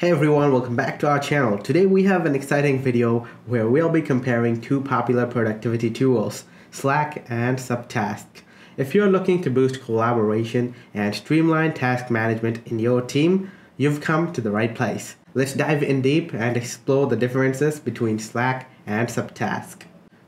Hey everyone, welcome back to our channel. Today we have an exciting video where we'll be comparing two popular productivity tools, Slack and Suptask. If you're looking to boost collaboration and streamline task management in your team, you've come to the right place. Let's dive in deep and explore the differences between Slack and Suptask.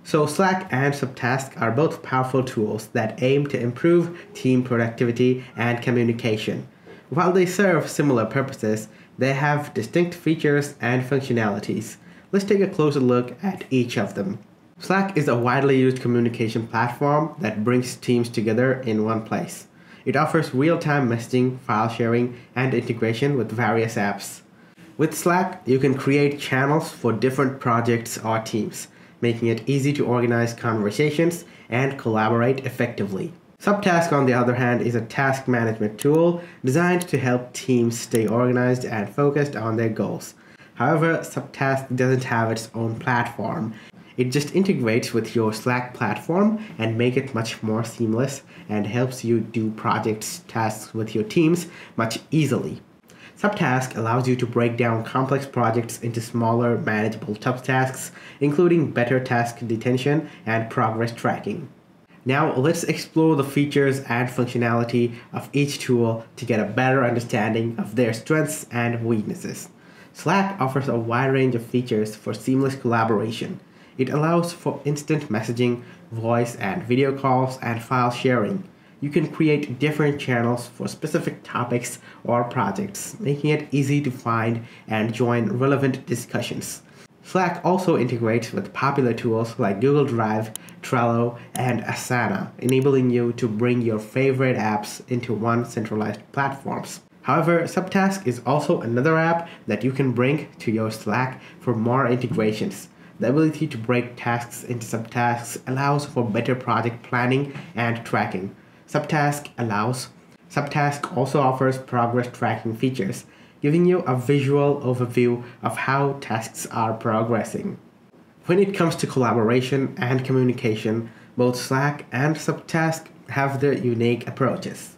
So Slack and Suptask are both powerful tools that aim to improve team productivity and communication. While they serve similar purposes, they have distinct features and functionalities. Let's take a closer look at each of them. Slack is a widely used communication platform that brings teams together in one place. It offers real-time messaging, file sharing, and integration with various apps. With Slack, you can create channels for different projects or teams, making it easy to organize conversations and collaborate effectively. Suptask, on the other hand, is a task management tool designed to help teams stay organized and focused on their goals. However, Suptask doesn't have its own platform. It just integrates with your Slack platform and make it much more seamless and helps you do projects tasks with your teams much easily. Suptask allows you to break down complex projects into smaller manageable subtasks, including better task detection and progress tracking. Now let's explore the features and functionality of each tool to get a better understanding of their strengths and weaknesses. Slack offers a wide range of features for seamless collaboration. It allows for instant messaging, voice and video calls, and file sharing. You can create different channels for specific topics or projects, making it easy to find and join relevant discussions. Slack also integrates with popular tools like Google Drive, Trello, and Asana, enabling you to bring your favorite apps into one centralized platforms. However, Suptask is also another app that you can bring to your Slack for more integrations. The ability to break tasks into subtasks allows for better project planning and tracking. Suptask allows Suptask also offers progress tracking features giving you a visual overview of how tasks are progressing. When it comes to collaboration and communication, both Slack and Suptask have their unique approaches.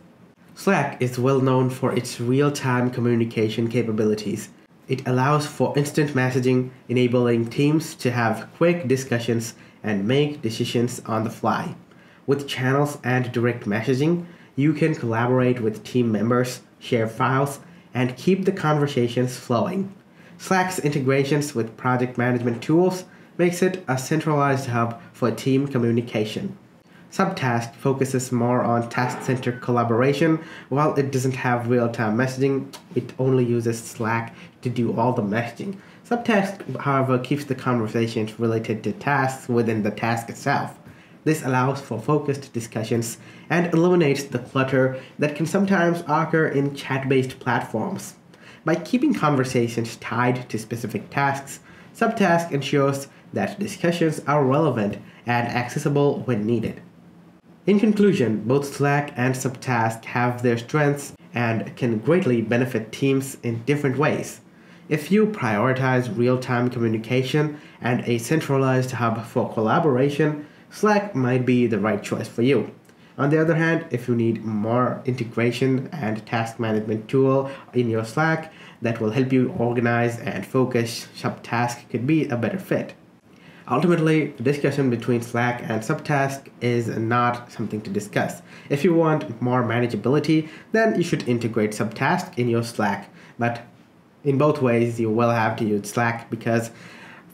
Slack is well known for its real-time communication capabilities. It allows for instant messaging, enabling teams to have quick discussions and make decisions on the fly. With channels and direct messaging, you can collaborate with team members, share files, and keep the conversations flowing. Slack's integrations with project management tools makes it a centralized hub for team communication. Suptask focuses more on task-centered collaboration. While it doesn't have real-time messaging, it only uses Slack to do all the messaging. Suptask, however, keeps the conversations related to tasks within the task itself. This allows for focused discussions and eliminates the clutter that can sometimes occur in chat-based platforms. By keeping conversations tied to specific tasks, Suptask ensures that discussions are relevant and accessible when needed. In conclusion, both Slack and Suptask have their strengths and can greatly benefit teams in different ways. If you prioritize real-time communication and a centralized hub for collaboration, Slack might be the right choice for you. On the other hand, if you need more integration and task management tool in your Slack that will help you organize and focus, Suptask could be a better fit. Ultimately, the discussion between Slack and Suptask is not something to discuss. If you want more manageability, then you should integrate Suptask in your Slack. But in both ways, you will have to use Slack because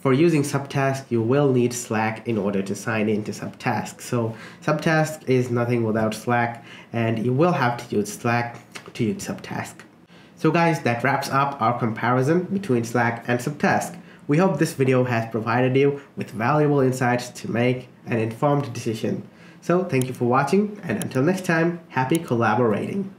for using Suptask, you will need Slack in order to sign into Suptask. So Suptask is nothing without Slack, and you will have to use Slack to use Suptask. So guys, that wraps up our comparison between Slack and Suptask. We hope this video has provided you with valuable insights to make an informed decision. So thank you for watching, and until next time, happy collaborating.